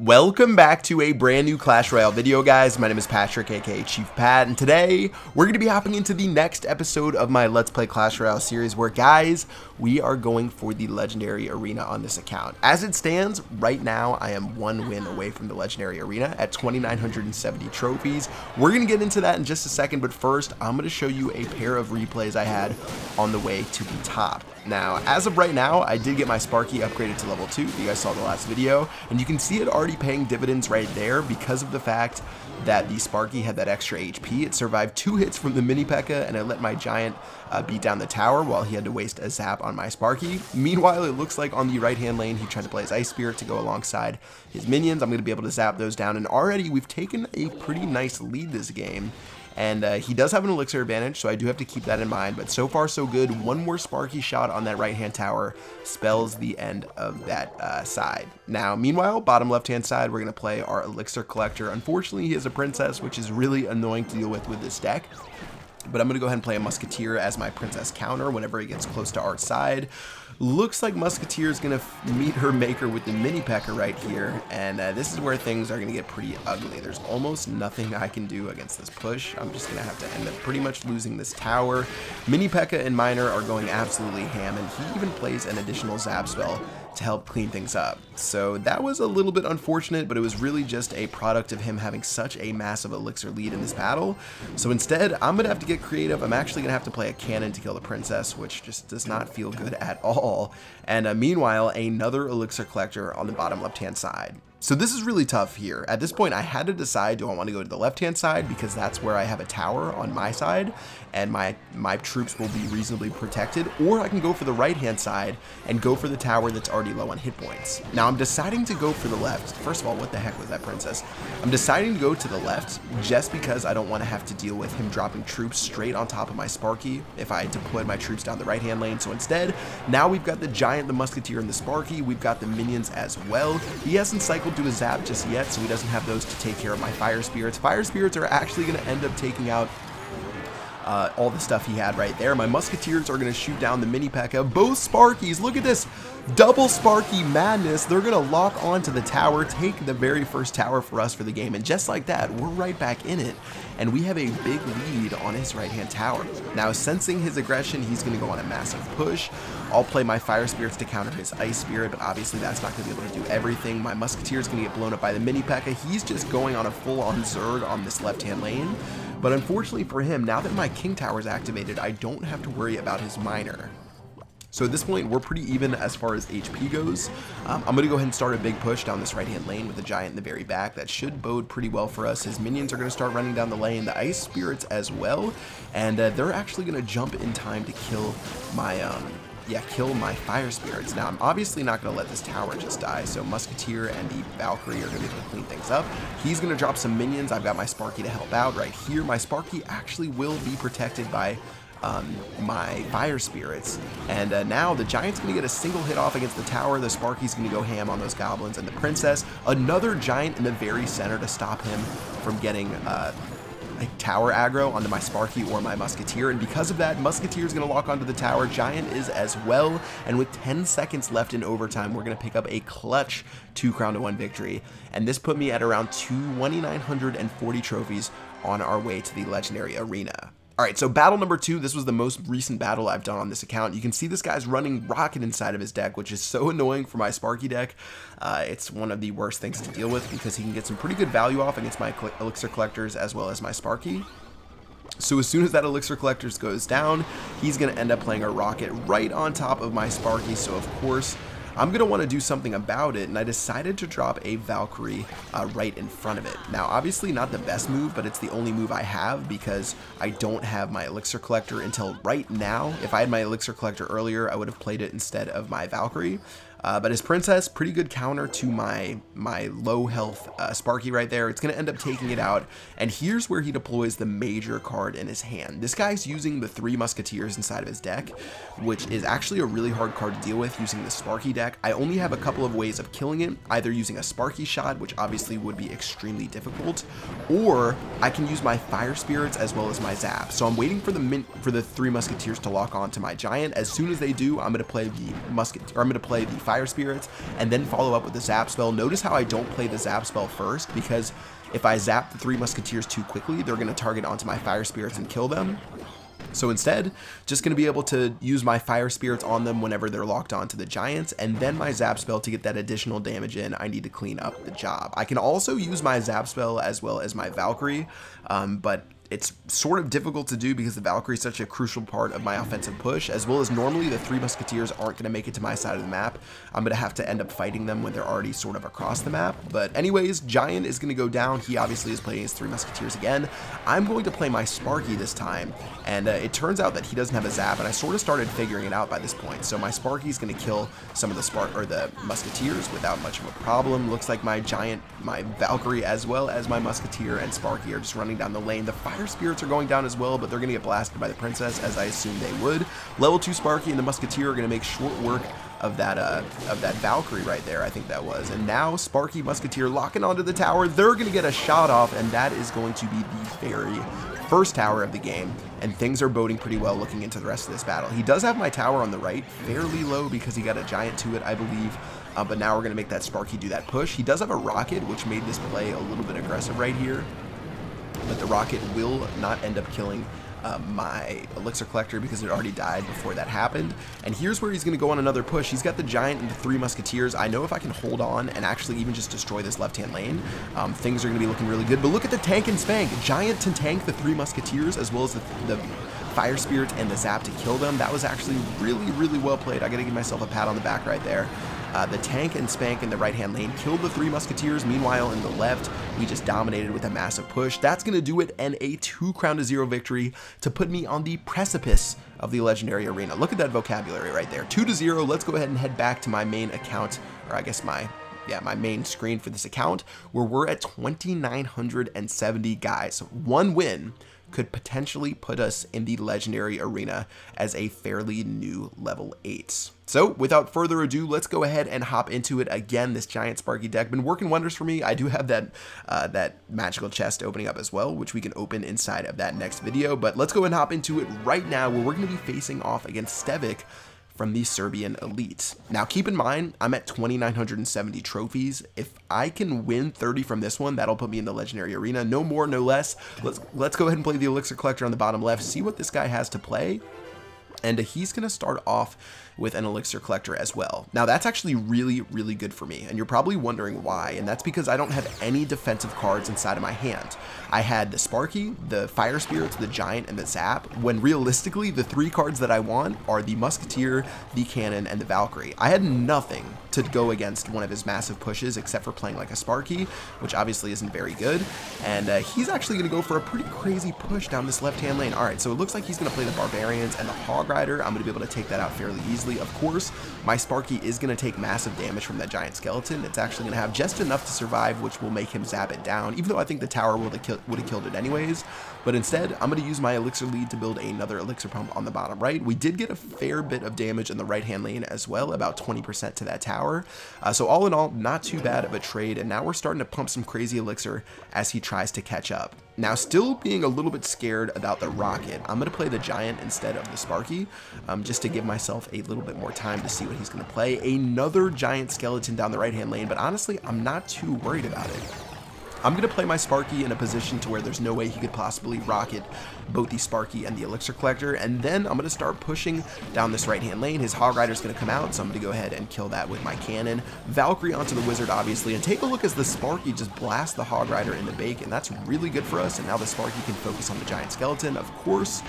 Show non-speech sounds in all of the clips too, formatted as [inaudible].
Welcome back to a brand new Clash Royale video, guys. My name is Patrick, aka Chief Pat, and today we're going to be hopping into the next episode of my Let's Play Clash Royale series where, guys, we are going for the Legendary Arena on this account. As it stands, right now, I am one win away from the Legendary Arena at 2,970 trophies. We're going to get into that in just a second, but first, I'm going to show you a pair of replays I had on the way to the top. Now, as of right now, I did get my Sparky upgraded to level 2, if you guys saw the last video, and you can see it already paying dividends right there because of the fact that the Sparky had that extra HP. It survived two hits from the Mini P.E.K.K.A and it let my Giant uh, beat down the tower while he had to waste a zap on my Sparky. Meanwhile, it looks like on the right-hand lane, he tried to play his Ice Spirit to go alongside his minions. I'm going to be able to zap those down, and already we've taken a pretty nice lead this game. And uh, he does have an elixir advantage, so I do have to keep that in mind. But so far, so good. One more Sparky shot on that right-hand tower spells the end of that uh, side. Now, meanwhile, bottom left-hand side, we're going to play our elixir collector. Unfortunately, he is a princess, which is really annoying to deal with with this deck. But I'm going to go ahead and play a Musketeer as my Princess counter whenever he gets close to our side. Looks like Musketeer is going to meet her maker with the Mini P.E.K.K.A right here, and uh, this is where things are going to get pretty ugly. There's almost nothing I can do against this push. I'm just going to have to end up pretty much losing this tower. Mini P.E.K.K.A and Miner are going absolutely ham, and he even plays an additional Zap spell to help clean things up. So that was a little bit unfortunate, but it was really just a product of him having such a massive elixir lead in this battle. So instead, I'm to have to get creative. I'm actually to have to play a cannon to kill the princess, which just does not feel good at all. And uh, meanwhile, another elixir collector on the bottom left-hand side. So this is really tough here. At this point, I had to decide, do I want to go to the left-hand side because that's where I have a tower on my side and my, my troops will be reasonably protected, or I can go for the right-hand side and go for the tower that's already low on hit points. Now, I'm deciding to go for the left. First of all, what the heck was that, princess? I'm deciding to go to the left just because I don't want to have to deal with him dropping troops straight on top of my Sparky if I deployed my troops down the right-hand lane. So instead, now we've got the Giant, the Musketeer, and the Sparky. We've got the minions as well. He hasn't cycled do a zap just yet, so he doesn't have those to take care of my fire spirits. Fire spirits are actually going to end up taking out uh, all the stuff he had right there. My musketeers are going to shoot down the mini P.E.K.K.A. Both Sparkies, look at this. Double Sparky madness. They're going to lock onto the tower, take the very first tower for us for the game. And just like that, we're right back in it. And we have a big lead on his right-hand tower. Now, sensing his aggression, he's going to go on a massive push. I'll play my Fire Spirits to counter his Ice Spirit, but obviously that's not going to be able to do everything. My Musketeer is going to get blown up by the Mini P.E.K.K.A. He's just going on a full-on Zerg on this left-hand lane. But unfortunately for him, now that my King Tower is activated, I don't have to worry about his Miner. So at this point, we're pretty even as far as HP goes. Um, I'm going to go ahead and start a big push down this right-hand lane with the Giant in the very back. That should bode pretty well for us. His minions are going to start running down the lane, the Ice Spirits as well, and uh, they're actually going to jump in time to kill my... Um, yeah, kill my fire spirits. Now, I'm obviously not going to let this tower just die, so Musketeer and the Valkyrie are going to be able to clean things up. He's going to drop some minions. I've got my Sparky to help out right here. My Sparky actually will be protected by um, my fire spirits. And uh, now the giant's going to get a single hit off against the tower. The Sparky's going to go ham on those goblins. And the princess, another giant in the very center to stop him from getting uh, like tower aggro onto my Sparky or my Musketeer, and because of that, Musketeer is going to lock onto the tower, Giant is as well, and with 10 seconds left in overtime, we're going to pick up a clutch 2 Crown to 1 victory, and this put me at around 2,940 trophies on our way to the Legendary Arena. Alright, so battle number two, this was the most recent battle I've done on this account. You can see this guy's running Rocket inside of his deck, which is so [laughs] annoying for my Sparky deck. Uh, it's one of the worst things to deal with because he can get some pretty good value off against my Elixir Collectors as well as my Sparky. So as soon as that Elixir Collectors goes down, he's going to end up playing a Rocket right on top of my Sparky, so of course I'm going to want to do something about it, and I decided to drop a Valkyrie uh, right in front of it. Now, obviously not the best move, but it's the only move I have because I don't have my Elixir Collector until right now. If I had my Elixir Collector earlier, I would have played it instead of my Valkyrie. Uh, but his Princess, pretty good counter to my, my low health uh, Sparky right there. It's going to end up taking it out. And here's where he deploys the major card in his hand. This guy's using the three Musketeers inside of his deck, which is actually a really hard card to deal with using the Sparky deck. I only have a couple of ways of killing it, either using a Sparky shot, which obviously would be extremely difficult, or I can use my Fire Spirits as well as my Zap. So I'm waiting for the min for the three Musketeers to lock onto my Giant. As soon as they do, I'm going to play the Musket, or I'm going to play the Fire Spirits, and then follow up with the Zap spell. Notice how I don't play the Zap spell first, because if I zap the Three Musketeers too quickly, they're going to target onto my Fire Spirits and kill them. So instead, just going to be able to use my Fire Spirits on them whenever they're locked onto the Giants, and then my Zap spell to get that additional damage in, I need to clean up the job. I can also use my Zap spell as well as my Valkyrie, um, but it's sort of difficult to do because the Valkyrie is such a crucial part of my offensive push, as well as normally the Three Musketeers aren't going to make it to my side of the map. I'm going to have to end up fighting them when they're already sort of across the map. But anyways, Giant is going to go down. He obviously is playing his Three Musketeers again. I'm going to play my Sparky this time, and uh, it turns out that he doesn't have a Zap, and I sort of started figuring it out by this point. So my Sparky is going to kill some of the Spark or the Musketeers without much of a problem. Looks like my Giant, my Valkyrie, as well as my Musketeer and Sparky are just running down the lane. The Fire Spirits are going down as well, but they're going to get blasted by the Princess, as I assume they would. Level 2 Sparky and the Musketeer are going to make short work of that uh, of that Valkyrie right there, I think that was. And now Sparky Musketeer locking onto the tower. They're going to get a shot off, and that is going to be the very first tower of the game, and things are boding pretty well looking into the rest of this battle. He does have my tower on the right, fairly low because he got a giant to it, I believe. Uh, but now we're going to make that Sparky do that push. He does have a rocket, which made this play a little bit aggressive right here but the rocket will not end up killing uh, my elixir collector because it already died before that happened. And here's where he's going to go on another push. He's got the giant and the three musketeers. I know if I can hold on and actually even just destroy this left-hand lane, um, things are going to be looking really good. But look at the tank and spank. Giant to tank the three musketeers as well as the, the fire spirit and the zap to kill them. That was actually really, really well played. I got to give myself a pat on the back right there. Uh, the tank and Spank in the right-hand lane killed the three Musketeers. Meanwhile, in the left, we just dominated with a massive push. That's going to do it and a two crown to zero victory to put me on the precipice of the Legendary Arena. Look at that vocabulary right there. Two to zero. Let's go ahead and head back to my main account, or I guess my yeah, my main screen for this account, where we're at 2,970 guys. One win could potentially put us in the Legendary Arena as a fairly new level 8. So without further ado, let's go ahead and hop into it again. This giant Sparky deck been working wonders for me. I do have that uh, that magical chest opening up as well, which we can open inside of that next video. But let's go and hop into it right now where we're going to be facing off against Stevic from the Serbian elite. Now keep in mind, I'm at 2,970 trophies. If I can win 30 from this one, that'll put me in the Legendary Arena. No more, no less. Let's, let's go ahead and play the Elixir Collector on the bottom left, see what this guy has to play. And he's going to start off with an elixir collector as well. Now that's actually really, really good for me, and you're probably wondering why, and that's because I don't have any defensive cards inside of my hand. I had the Sparky, the Fire Spirits, the Giant, and the Zap, when realistically the three cards that I want are the Musketeer, the Cannon, and the Valkyrie. I had nothing to go against one of his massive pushes except for playing like a Sparky, which obviously isn't very good, and uh, he's actually going to go for a pretty crazy push down this left-hand lane. Alright, so it looks like he's going to play the Barbarians and the Hog Rider. I'm going to be able to take that out fairly easily of course, my Sparky is going to take massive damage from that giant skeleton. It's actually going to have just enough to survive, which will make him zap it down, even though I think the tower would have, killed it anyways. But instead, I'm going to use my elixir lead to build another elixir pump on the bottom right. We did get a fair bit of damage in the right-hand lane as well, about 20% to that tower. Uh, so all in all, not too bad of a trade, and now we're starting to pump some crazy elixir as he tries to catch up. Now, still being a little bit scared about the rocket, I'm going to play the giant instead of the Sparky, um, just to give myself a little bit more time to see what he's going to play. Another giant skeleton down the right-hand lane, but honestly, I'm not too worried about it. I'm going to play my Sparky in a position to where there's no way he could possibly rocket both the Sparky and the Elixir Collector, and then I'm going to start pushing down this right-hand lane. His Hog Rider's going to come out, so I'm going to go ahead and kill that with my cannon. Valkyrie onto the Wizard, obviously, and take a look as the Sparky just blasts the Hog Rider into bacon. That's really good for us, and now the Sparky can focus on the Giant Skeleton. Of course,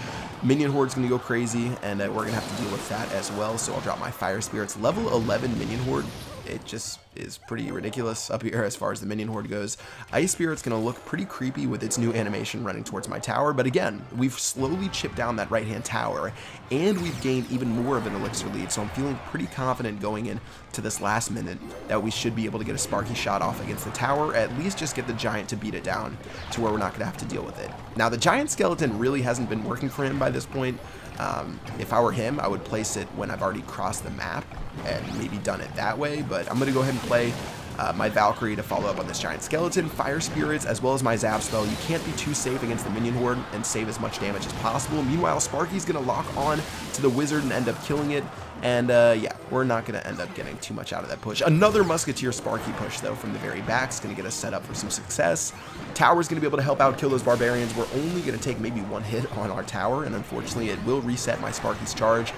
Minion Horde's going to go crazy, and uh, we're going to have to deal with that as well, so I'll drop my Fire Spirits. Level 11 Minion Horde it just is pretty ridiculous up here as far as the minion horde goes. Ice Spirit's going to look pretty creepy with its new animation running towards my tower, but again, we've slowly chipped down that right-hand tower, and we've gained even more of an elixir lead, so I'm feeling pretty confident going in to this last minute that we should be able to get a Sparky shot off against the tower, at least just get the Giant to beat it down to where we're not going to have to deal with it. Now, the Giant Skeleton really hasn't been working for him by this point. Um, if I were him, I would place it when I've already crossed the map and maybe done it that way, but I'm going to go ahead and play uh, my Valkyrie to follow up on this Giant Skeleton, Fire Spirits, as well as my Zap spell. You can't be too safe against the minion horde and save as much damage as possible. Meanwhile, Sparky's going to lock on to the Wizard and end up killing it. And uh, yeah, we're not going to end up getting too much out of that push. Another Musketeer Sparky push, though, from the very back is going to get us set up for some success. Tower's going to be able to help out kill those Barbarians. We're only going to take maybe one hit on our tower, and unfortunately, it will reset my Sparky's charge.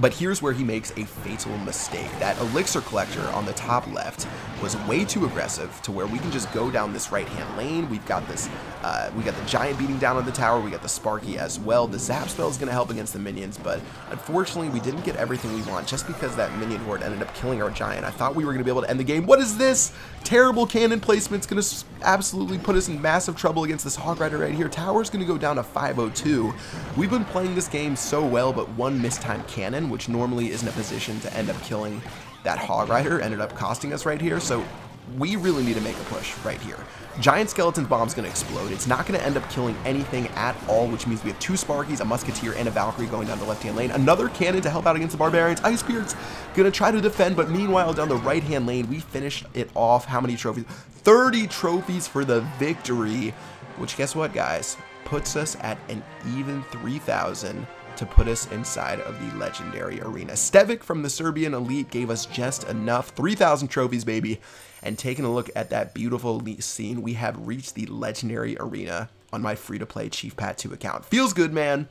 But here's where he makes a fatal mistake. That elixir collector on the top left was way too aggressive to where we can just go down this right-hand lane. We've got this, uh, we got the giant beating down on the tower. We got the Sparky as well. The zap spell is going to help against the minions, but unfortunately we didn't get everything we want just because that minion horde ended up killing our giant. I thought we were going to be able to end the game. What is this? Terrible cannon placement's going to absolutely put us in massive trouble against this Hog Rider right here. Tower's going to go down to 502. We've been playing this game so well, but one mistimed cannon which normally isn't a position to end up killing that Hog Rider, ended up costing us right here. So we really need to make a push right here. Giant Skeleton's bomb's to explode. It's not to end up killing anything at all, which means we have two Sparkies, a Musketeer, and a Valkyrie going down the left-hand lane. Another cannon to help out against the Barbarians. Ice going to try to defend, but meanwhile, down the right-hand lane, we finish it off. How many trophies? 30 trophies for the victory, which guess what, guys? Puts us at an even 3,000 to put us inside of the legendary arena. Stevic from the Serbian Elite gave us just enough, 3,000 trophies, baby. And taking a look at that beautiful elite scene, we have reached the legendary arena on my free-to-play Chief Pat 2 account. Feels good, man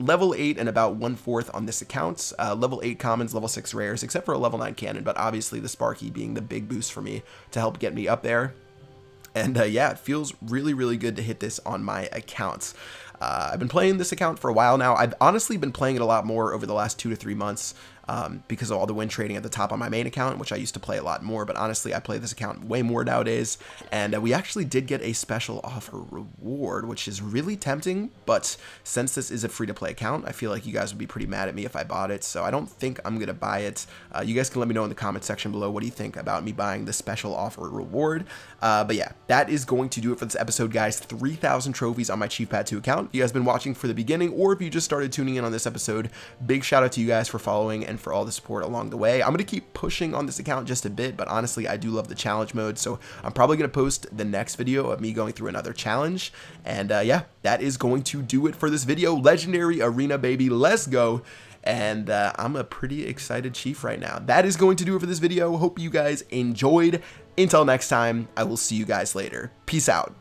level 8 and about one-fourth on this account. Uh, level 8 commons, level 6 rares, except for a level 9 cannon, but obviously the Sparky being the big boost for me to help get me up there. And uh, yeah, it feels really, really good to hit this on my accounts. Uh, I've been playing this account for a while now. I've honestly been playing it a lot more over the last two to three months um, because of all the win trading at the top on my main account, which I used to play a lot more. But honestly, I play this account way more nowadays. And uh, we actually did get a special offer reward, which is really tempting. But since this is a free-to-play account, I feel like you guys would be pretty mad at me if I bought it. So I don't think I'm going to buy it. Uh, you guys can let me know in the comment section below what do you think about me buying the special offer reward. Uh, but yeah, that is going to do it for this episode, guys. 3,000 trophies on my Chief Pat 2 account. If you guys been watching for the beginning, or if you just started tuning in on this episode, big shout out to you guys for following and for all the support along the way. I'm going to keep pushing on this account just a bit, but honestly, I do love the challenge mode, so I'm probably going to post the next video of me going through another challenge. And uh, yeah, that is going to do it for this video. Legendary Arena, baby. Let's go and uh, I'm a pretty excited chief right now. That is going to do it for this video. Hope you guys enjoyed. Until next time, I will see you guys later. Peace out.